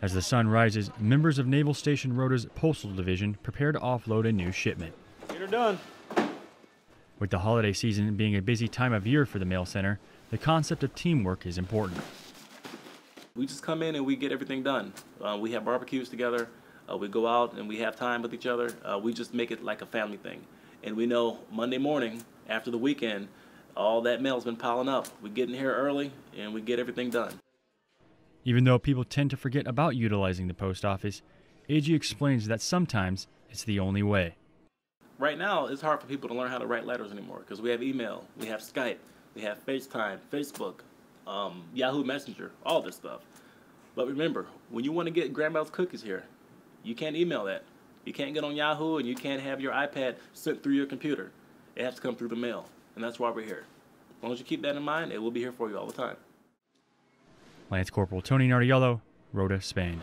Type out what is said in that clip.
As the sun rises, members of Naval Station Rota's Postal Division prepare to offload a new shipment. Get her done. With the holiday season being a busy time of year for the mail center, the concept of teamwork is important. We just come in and we get everything done. Uh, we have barbecues together. Uh, we go out and we have time with each other. Uh, we just make it like a family thing. And we know Monday morning after the weekend, all that mail's been piling up. We get in here early and we get everything done. Even though people tend to forget about utilizing the post office, AG explains that sometimes it's the only way. Right now, it's hard for people to learn how to write letters anymore because we have email, we have Skype, we have FaceTime, Facebook, um, Yahoo Messenger, all this stuff. But remember, when you want to get grandma's cookies here, you can't email that. You can't get on Yahoo and you can't have your iPad sent through your computer. It has to come through the mail, and that's why we're here. As long as you keep that in mind, it will be here for you all the time. Lance Corporal Tony Nardiello, Rota, Spain.